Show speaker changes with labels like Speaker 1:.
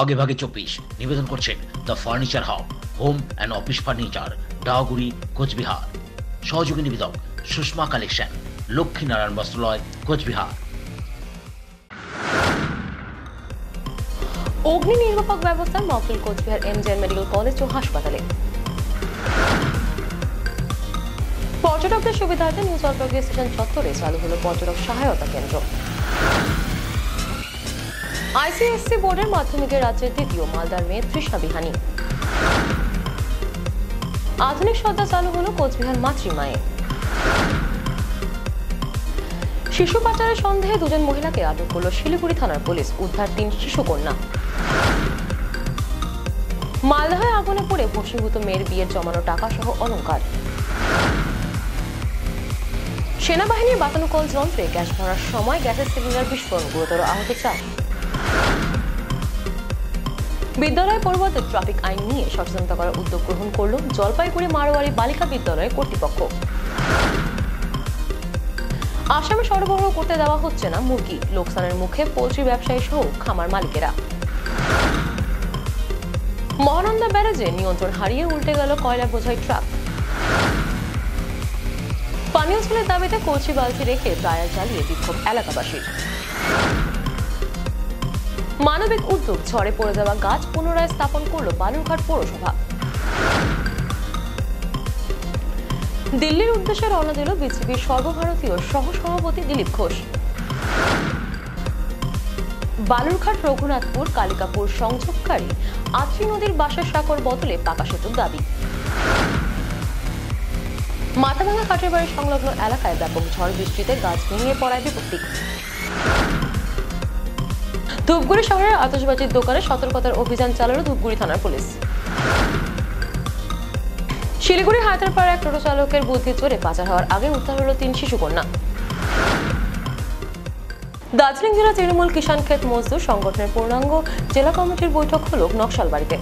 Speaker 1: আগে ভাগে চব্বিশ। নিবেদন করছেন the furniture hub home and office furniture Daguri Coochbehar. সহযোগী নিবেদক সুষমা কালেকশন, লক্ষ্মীনারায়ণ বস্ত্রালয়, কোচবিহার।
Speaker 2: অগ্নি নির্বাপক ব্যবস্থা মকল কোচবিহার এমজেএন মেডিকেল কলেজ ও হাসপাতালে। পর্যটকদের সুবিধার্থে নিউ জলপাইগুড়ি স্টেশন চত্বরে চালু হলো পর্যটক সহায়তা কেন্দ্র। আইসিএসসি বোর্ডের মাধ্যমিকের রাজ্যের দ্বিতীয় মালদার মেয়ে তৃষা বিহানি। আধুনিক সজ্জা চালু হলো কোচবিহার মাতৃমায়ে শিশু পাচারের সন্দেহে দুজন মহিলাকে আটক করল শিলিগুড়ি থানার পুলিশ। উদ্ধার তিন শিশুকন্যা। মালদহে আগুনে পড়ে ভস্মীভূত মেয়ের বিয়ের জমানো টাকা সহ অলংকার। সেনাবাহিনীর বাতানুকল যন্ত্রে গ্যাস ভরার সময় গ্যাসের সিলিন্ডার বিস্ফোরণ। গুরুতর আহত চার। বিদ্যালয় পরিবর্তে ট্রাফিক আইন নিয়ে সচেতনতা করার উদ্যোগ গ্রহণ করল জলপাইগুড়ি মারোয়ারি বালিকা বিদ্যালয় কর্তৃপক্ষ। আসামে সরবরাহ করতে দেওয়া হচ্ছে না মুরগি। লোকসানের মুখে পোলট্রি ব্যবসায়ী সহ খামার মালিকেরা। মহানন্দা ব্যারাজে নিয়ন্ত্রণ হারিয়ে উল্টে গেল কয়লা বোঝাই ট্রাক। পানীয় জলের দাবিতে কলসি বালতি রেখে টায়ার জ্বালিয়ে বিক্ষোভ এলাকাবাসীর। মানবিক উদ্যোগ ঝড়ে পড়ে যাওয়া গাছ পুনরায় স্থাপন করল বালুরঘাট পৌরসভা। দিল্লির উদ্দেশ্যে রওনা দিল বিজেপির সর্বভারতীয় সহ সভাপতি দিলীপ ঘোষ। বালুরঘাট রঘুনাথপুর কালিকাপুর সংযোগকারী আত্রি নদীর বাসের সাঁকর বদলে পাকা সেতুর দাবি। মাথাভাঙা কাঠের বাড়ি সংলগ্ন এলাকায় ব্যাপক ঝড় বৃষ্টিতে গাছ ভেঙে পড়ায় বিপত্তি। ধূপগুড়ি শহরের আতশবাজির দোকানে সতর্কতার অভিযান চালালো ধূপগুড়ি থানার পুলিশ। শিলিগুড়ি হায়দ্রাপাড়া এক টোটো চালকের বুদ্ধি চড়ে পাচার হওয়ার আগে উদ্ধার হলো তিন শিশুকন্যা দার্জিলিং জেলা তৃণমূল কিষাণ ক্ষেত মজদুর সংগঠনের পূর্ণাঙ্গ জেলা কমিটির বৈঠক হল নকশালবাড়িতে।